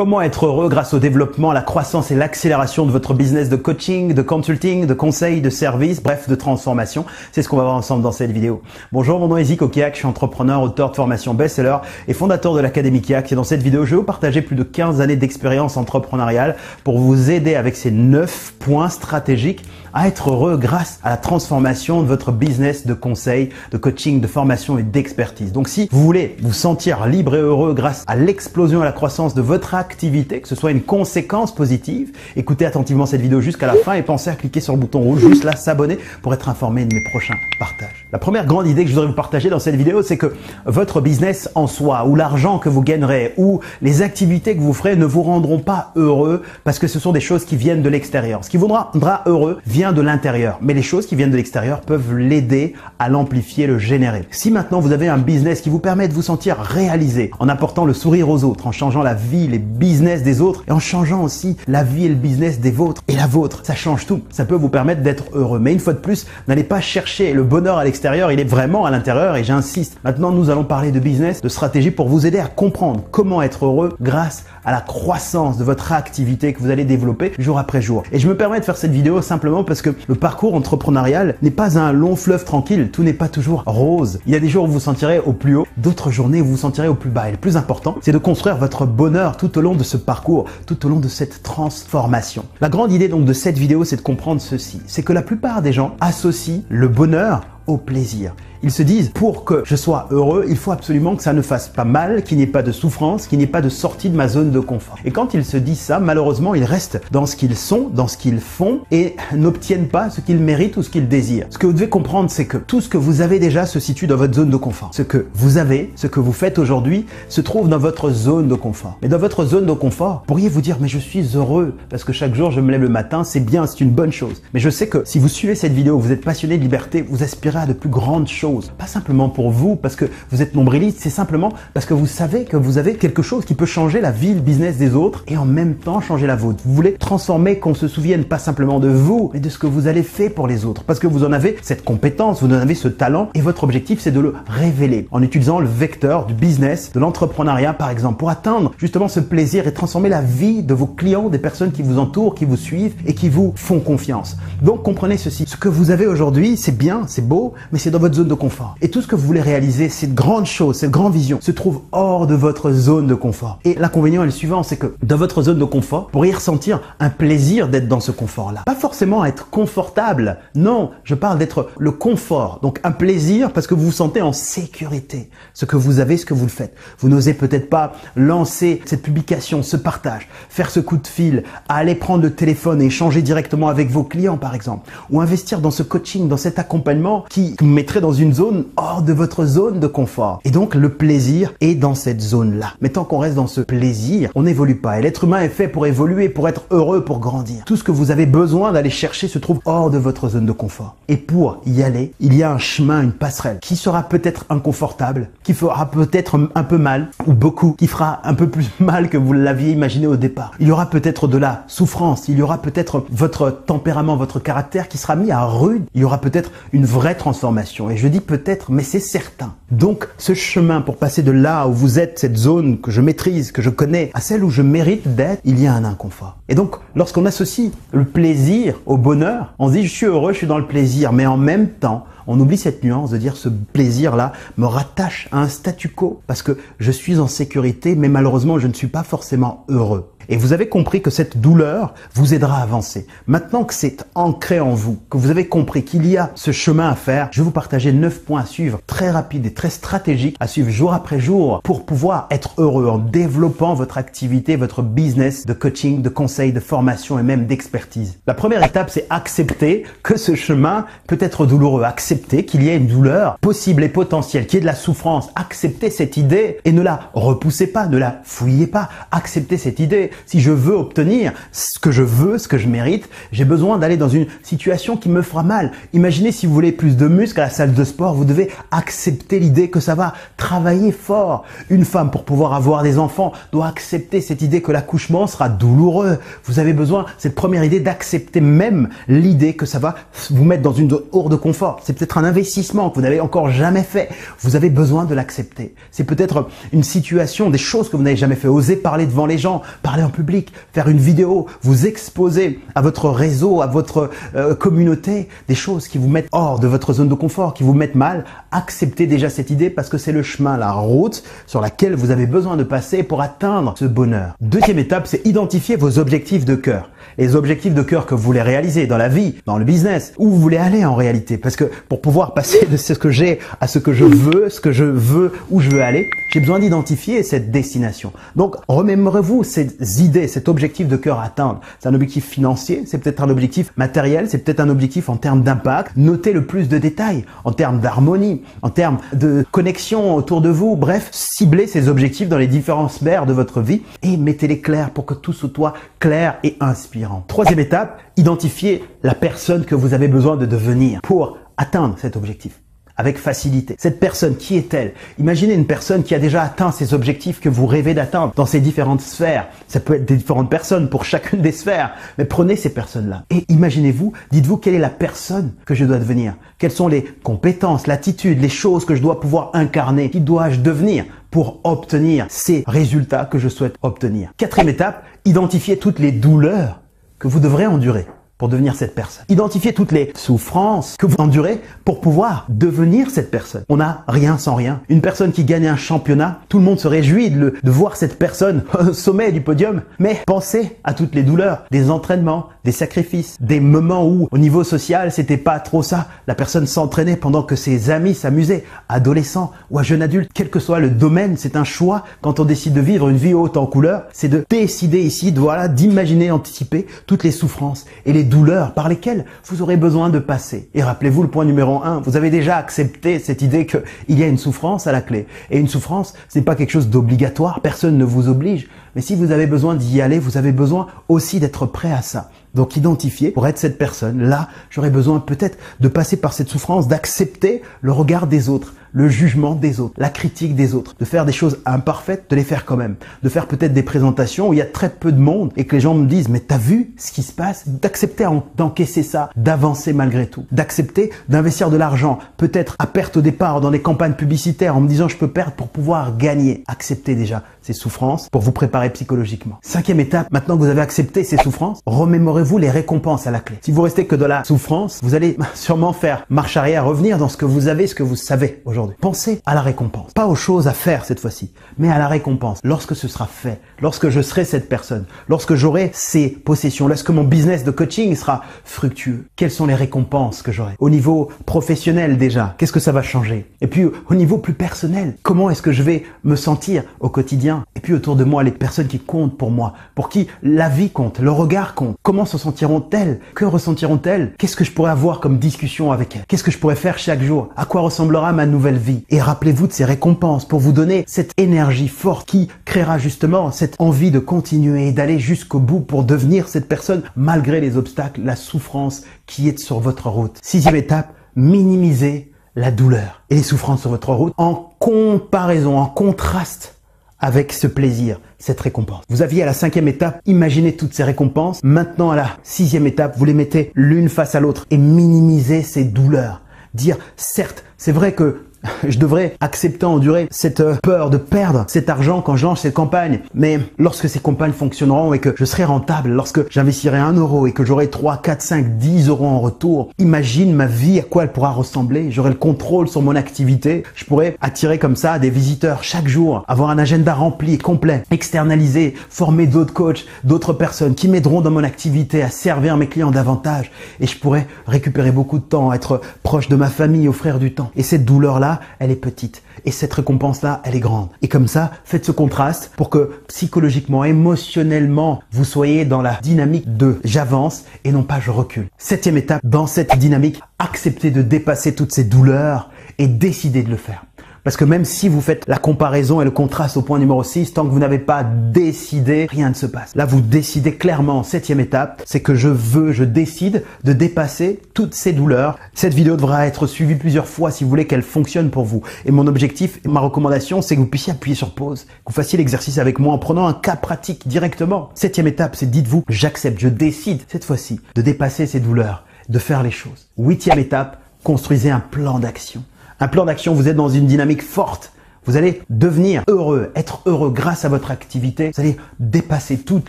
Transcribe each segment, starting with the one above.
Comment être heureux grâce au développement, la croissance et l'accélération de votre business de coaching, de consulting, de conseil, de service, bref, de transformation C'est ce qu'on va voir ensemble dans cette vidéo. Bonjour, mon nom est Zico je suis entrepreneur, auteur de formation best-seller et fondateur de l'Académie Kiak. Et dans cette vidéo, je vais vous partager plus de 15 années d'expérience entrepreneuriale pour vous aider avec ces 9 points stratégiques à être heureux grâce à la transformation de votre business de conseil, de coaching, de formation et d'expertise. Donc si vous voulez vous sentir libre et heureux grâce à l'explosion et à la croissance de votre que ce soit une conséquence positive, écoutez attentivement cette vidéo jusqu'à la fin et pensez à cliquer sur le bouton rouge juste là, s'abonner pour être informé de mes prochains partages. La première grande idée que je voudrais vous partager dans cette vidéo, c'est que votre business en soi, ou l'argent que vous gagnerez, ou les activités que vous ferez ne vous rendront pas heureux parce que ce sont des choses qui viennent de l'extérieur. Ce qui vous rendra heureux vient de l'intérieur, mais les choses qui viennent de l'extérieur peuvent l'aider à l'amplifier, le générer. Si maintenant vous avez un business qui vous permet de vous sentir réalisé en apportant le sourire aux autres, en changeant la vie, les business des autres et en changeant aussi la vie et le business des vôtres et la vôtre. Ça change tout. Ça peut vous permettre d'être heureux. Mais une fois de plus, n'allez pas chercher le bonheur à l'extérieur. Il est vraiment à l'intérieur et j'insiste. Maintenant, nous allons parler de business, de stratégie pour vous aider à comprendre comment être heureux grâce à la croissance de votre activité que vous allez développer jour après jour. Et je me permets de faire cette vidéo simplement parce que le parcours entrepreneurial n'est pas un long fleuve tranquille. Tout n'est pas toujours rose. Il y a des jours où vous vous sentirez au plus haut, d'autres journées où vous vous sentirez au plus bas. Et le plus important, c'est de construire votre bonheur tout au long de ce parcours, tout au long de cette transformation. La grande idée donc de cette vidéo, c'est de comprendre ceci. C'est que la plupart des gens associent le bonheur au plaisir. Ils se disent, pour que je sois heureux, il faut absolument que ça ne fasse pas mal, qu'il n'y ait pas de souffrance, qu'il n'y ait pas de sortie de ma zone de confort. Et quand ils se disent ça, malheureusement, ils restent dans ce qu'ils sont, dans ce qu'ils font et n'obtiennent pas ce qu'ils méritent ou ce qu'ils désirent. Ce que vous devez comprendre, c'est que tout ce que vous avez déjà se situe dans votre zone de confort. Ce que vous avez, ce que vous faites aujourd'hui, se trouve dans votre zone de confort. Mais dans votre zone de confort, pourriez vous dire, mais je suis heureux parce que chaque jour je me lève le matin, c'est bien, c'est une bonne chose. Mais je sais que si vous suivez cette vidéo, vous êtes passionné de liberté, vous aspirez à de plus grandes choses pas simplement pour vous parce que vous êtes nombriliste, c'est simplement parce que vous savez que vous avez quelque chose qui peut changer la vie, le business des autres et en même temps changer la vôtre. Vous voulez transformer, qu'on se souvienne pas simplement de vous, mais de ce que vous allez faire pour les autres. Parce que vous en avez cette compétence, vous en avez ce talent et votre objectif c'est de le révéler en utilisant le vecteur du business, de l'entrepreneuriat par exemple, pour atteindre justement ce plaisir et transformer la vie de vos clients, des personnes qui vous entourent, qui vous suivent et qui vous font confiance. Donc comprenez ceci, ce que vous avez aujourd'hui c'est bien, c'est beau, mais c'est dans votre zone de Et tout ce que vous voulez réaliser, cette grande chose, cette grande vision, se trouve hors de votre zone de confort. Et l'inconvénient est le suivant, c'est que dans votre zone de confort, vous pourriez ressentir un plaisir d'être dans ce confort-là. Pas forcément être confortable. Non, je parle d'être le confort. Donc un plaisir parce que vous vous sentez en sécurité. Ce que vous avez, ce que vous le faites. Vous n'osez peut-être pas lancer cette publication, ce partage, faire ce coup de fil, aller prendre le téléphone et échanger directement avec vos clients, par exemple. Ou investir dans ce coaching, dans cet accompagnement qui mettrait dans une zone hors de votre zone de confort. Et donc le plaisir est dans cette zone-là. Mais tant qu'on reste dans ce plaisir, on n'évolue pas. Et l'être humain est fait pour évoluer, pour être heureux, pour grandir. Tout ce que vous avez besoin d'aller chercher se trouve hors de votre zone de confort. Et pour y aller, il y a un chemin, une passerelle qui sera peut-être inconfortable, qui fera peut-être un peu mal, ou beaucoup, qui fera un peu plus mal que vous l'aviez imaginé au départ. Il y aura peut-être de la souffrance, il y aura peut-être votre tempérament, votre caractère qui sera mis à rude, il y aura peut-être une vraie transformation. Et je dis peut-être, mais c'est certain. Donc, ce chemin pour passer de là où vous êtes, cette zone que je maîtrise, que je connais, à celle où je mérite d'être, il y a un inconfort. Et donc, lorsqu'on associe le plaisir au bonheur, on se dit, je suis heureux, je suis dans le plaisir, mais en même temps, on oublie cette nuance de dire ce plaisir-là me rattache à un statu quo parce que je suis en sécurité, mais malheureusement, je ne suis pas forcément heureux. Et vous avez compris que cette douleur vous aidera à avancer. Maintenant que c'est ancré en vous, que vous avez compris qu'il y a ce chemin à faire, je vais vous partager 9 points à suivre très rapides et très stratégiques à suivre jour après jour pour pouvoir être heureux en développant votre activité, votre business de coaching, de conseil, de formation et même d'expertise. La première étape, c'est accepter que ce chemin peut être douloureux. Accepter qu'il y ait une douleur possible et potentielle, qu'il y ait de la souffrance. Accepter cette idée et ne la repoussez pas, ne la fouillez pas. Acceptez cette idée si je veux obtenir ce que je veux, ce que je mérite, j'ai besoin d'aller dans une situation qui me fera mal. Imaginez si vous voulez plus de muscles à la salle de sport, vous devez accepter l'idée que ça va travailler fort. Une femme pour pouvoir avoir des enfants doit accepter cette idée que l'accouchement sera douloureux. Vous avez besoin, cette première idée, d'accepter même l'idée que ça va vous mettre dans une hors de confort. C'est peut-être un investissement que vous n'avez encore jamais fait. Vous avez besoin de l'accepter. C'est peut-être une situation, des choses que vous n'avez jamais fait. Oser parler devant les gens, parler en public, faire une vidéo, vous exposer à votre réseau, à votre euh, communauté, des choses qui vous mettent hors de votre zone de confort, qui vous mettent mal. Acceptez déjà idée parce que c'est le chemin, la route sur laquelle vous avez besoin de passer pour atteindre ce bonheur. Deuxième étape, c'est identifier vos objectifs de cœur. Les objectifs de cœur que vous voulez réaliser dans la vie, dans le business, où vous voulez aller en réalité. Parce que pour pouvoir passer de ce que j'ai à ce que je veux, ce que je veux, où je veux aller, j'ai besoin d'identifier cette destination. Donc, remémorez-vous ces idées, cet objectif de cœur à atteindre. C'est un objectif financier, c'est peut-être un objectif matériel, c'est peut-être un objectif en termes d'impact. Notez le plus de détails en termes d'harmonie, en termes de connexion autour de vous. Bref, ciblez ces objectifs dans les différentes sphères de votre vie et mettez-les clairs pour que tout soit clair et inspirant. Troisième étape, identifiez la personne que vous avez besoin de devenir pour atteindre cet objectif avec facilité. Cette personne, qui est-elle? Imaginez une personne qui a déjà atteint ses objectifs que vous rêvez d'atteindre dans ces différentes sphères. Ça peut être des différentes personnes pour chacune des sphères, mais prenez ces personnes-là. Et imaginez-vous, dites-vous quelle est la personne que je dois devenir? Quelles sont les compétences, l'attitude, les choses que je dois pouvoir incarner Qui dois-je devenir pour obtenir ces résultats que je souhaite obtenir? Quatrième étape, identifiez toutes les douleurs que vous devrez endurer pour devenir cette personne. Identifiez toutes les souffrances que vous endurez pour pouvoir devenir cette personne. On n'a rien sans rien. Une personne qui gagne un championnat, tout le monde se réjouit de, voir cette personne au sommet du podium. Mais pensez à toutes les douleurs, des entraînements, des sacrifices, des moments où au niveau social c'était pas trop ça. La personne s'entraînait pendant que ses amis s'amusaient, adolescents ou à jeune adulte, quel que soit le domaine, c'est un choix quand on décide de vivre une vie haute en couleur, c'est de décider ici, de, voilà, d'imaginer, anticiper toutes les souffrances et les douleurs par lesquelles vous aurez besoin de passer. Et rappelez-vous le point numéro un, vous avez déjà accepté cette idée qu'il y a une souffrance à la clé. Et une souffrance, ce n'est pas quelque chose d'obligatoire, personne ne vous oblige. Mais si vous avez besoin d'y aller, vous avez besoin aussi d'être prêt à ça. Donc identifier pour être cette personne. Là, j'aurais besoin peut-être de passer par cette souffrance, d'accepter le regard des autres, le jugement des autres, la critique des autres, de faire des choses imparfaites, de les faire quand même, de faire peut-être des présentations où il y a très peu de monde et que les gens me disent mais t'as vu ce qui se passe, d'accepter d'encaisser ça, d'avancer malgré tout, d'accepter d'investir de l'argent, peut-être à perte au départ dans des campagnes publicitaires en me disant je peux perdre pour pouvoir gagner. Acceptez déjà ces souffrances pour vous préparer psychologiquement. Cinquième étape, maintenant que vous avez accepté ces souffrances, remémorez-vous les récompenses à la clé. Si vous restez que dans la souffrance, vous allez sûrement faire marche arrière, revenir dans ce que vous avez, ce que vous savez aujourd'hui. Pensez à la récompense. Pas aux choses à faire cette fois-ci, mais à la récompense. Lorsque ce sera fait, lorsque je serai cette personne, lorsque j'aurai ces possessions, lorsque mon business de coaching sera fructueux, quelles sont les récompenses que j'aurai? Au niveau professionnel déjà, qu'est-ce que ça va changer? Et puis au niveau plus personnel, comment est-ce que je vais me sentir au quotidien? Et puis autour de moi, les personnes qui comptent pour moi, pour qui la vie compte, le regard compte, comment se sentiront-elles? Que ressentiront-elles? Qu'est-ce que je pourrais avoir comme discussion avec elles? Qu'est-ce que je pourrais faire chaque jour? À quoi ressemblera ma nouvelle vie? Et rappelez-vous de ces récompenses pour vous donner cette énergie forte qui créera justement cette envie de continuer et d'aller jusqu'au bout pour devenir cette personne malgré les obstacles, la souffrance qui est sur votre route. Sixième étape, minimiser la douleur. Et les souffrances sur votre route en comparaison, en contraste avec ce plaisir, cette récompense. Vous aviez à la cinquième étape imaginé toutes ces récompenses. Maintenant, à la sixième étape, vous les mettez l'une face à l'autre et minimisez ces douleurs. Dire, certes, c'est vrai que je devrais accepter, endurer cette euh, peur de perdre cet argent quand je lance cette campagne. Mais lorsque ces campagnes fonctionneront et que je serai rentable, lorsque j'investirai un euro et que j'aurai 3, 4, 5, 10 euros en retour, imagine ma vie à quoi elle pourra ressembler. J'aurai le contrôle sur mon activité. Je pourrais attirer comme ça des visiteurs chaque jour, avoir un agenda rempli, complet, externaliser, former d'autres coachs, d'autres personnes qui m'aideront dans mon activité à servir mes clients davantage. Et je pourrais récupérer beaucoup de temps, être proche de ma famille, offrir du temps. Et cette douleur-là, elle est petite. Et cette récompense-là, elle est grande. Et comme ça, faites ce contraste pour que psychologiquement, émotionnellement, vous soyez dans la dynamique de j'avance et non pas je recule. Septième étape, dans cette dynamique, acceptez de dépasser toutes ces douleurs et décidez de le faire. Parce que même si vous faites la comparaison et le contraste au point numéro 6, tant que vous n'avez pas décidé, rien ne se passe. Là, vous décidez clairement, septième étape, c'est que je veux, je décide de dépasser toutes ces douleurs. Cette vidéo devra être suivie plusieurs fois si vous voulez qu'elle fonctionne pour vous. Et mon objectif, ma recommandation, c'est que vous puissiez appuyer sur pause, que vous fassiez l'exercice avec moi en prenant un cas pratique directement. Septième étape, c'est dites-vous, j'accepte, je décide cette fois-ci de dépasser ces douleurs, de faire les choses. Huitième étape, construisez un plan d'action. Un plan d'action, vous êtes dans une dynamique forte. Vous allez devenir heureux, être heureux grâce à votre activité. Vous allez dépasser toutes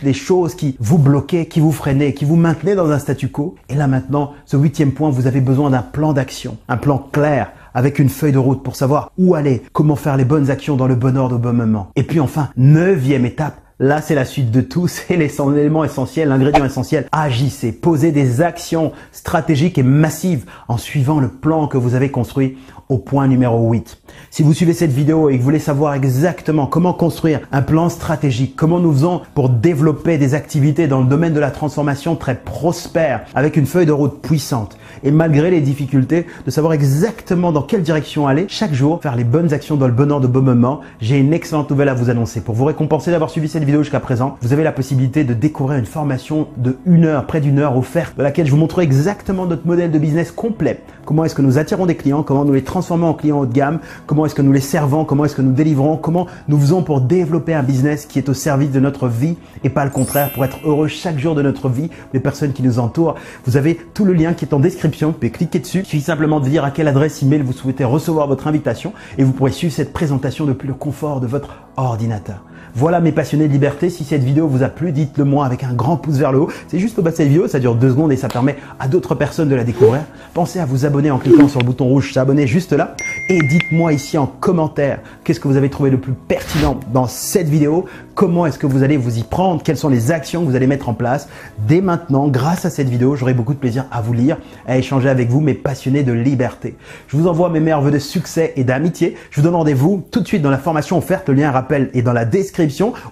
les choses qui vous bloquaient, qui vous freinaient, qui vous maintenaient dans un statu quo. Et là maintenant, ce huitième point, vous avez besoin d'un plan d'action, un plan clair, avec une feuille de route pour savoir où aller, comment faire les bonnes actions dans le bon ordre au bon moment. Et puis enfin, neuvième étape, Là, c'est la suite de tout, c'est l'élément essentiel, l'ingrédient essentiel. Agissez, posez des actions stratégiques et massives en suivant le plan que vous avez construit au point numéro 8. Si vous suivez cette vidéo et que vous voulez savoir exactement comment construire un plan stratégique, comment nous faisons pour développer des activités dans le domaine de la transformation très prospère, avec une feuille de route puissante, et malgré les difficultés, de savoir exactement dans quelle direction aller chaque jour, faire les bonnes actions dans le bon ordre de bon moment, j'ai une excellente nouvelle à vous annoncer. Pour vous récompenser d'avoir suivi cette vidéo jusqu'à présent, vous avez la possibilité de découvrir une formation de une heure, près d'une heure offerte, dans laquelle je vous montrerai exactement notre modèle de business complet. Comment est-ce que nous attirons des clients, comment nous les transformons en clients haut de gamme, comment est-ce que nous les servons, comment est-ce que nous délivrons, comment nous faisons pour développer un business qui est au service de notre vie et pas le contraire, pour être heureux chaque jour de notre vie, des personnes qui nous entourent. Vous avez tout le lien qui est en description, vous pouvez cliquer dessus. Il suffit simplement de dire à quelle adresse email vous souhaitez recevoir votre invitation et vous pourrez suivre cette présentation depuis le confort de votre ordinateur. Voilà mes passionnés de liberté. Si cette vidéo vous a plu, dites-le moi avec un grand pouce vers le haut. C'est juste au bas cette vidéo, ça dure deux secondes et ça permet à d'autres personnes de la découvrir. Pensez à vous abonner en cliquant sur le bouton rouge s'abonner juste là. Et dites-moi ici en commentaire qu'est-ce que vous avez trouvé le plus pertinent dans cette vidéo? Comment est-ce que vous allez vous y prendre? Quelles sont les actions que vous allez mettre en place? Dès maintenant, grâce à cette vidéo, j'aurai beaucoup de plaisir à vous lire, à échanger avec vous, mes passionnés de liberté. Je vous envoie mes meilleurs voeux de succès et d'amitié. Je vous donne rendez-vous tout de suite dans la formation offerte. Le lien rappel est dans la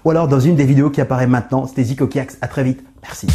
ou alors dans une des vidéos qui apparaît maintenant. C'était Zico Kiax. À très vite. Merci.